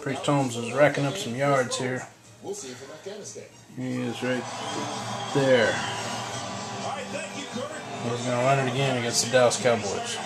Priest Holmes is racking up some yards here. We'll. He is right there. He's going to run it again against the Dallas Cowboys.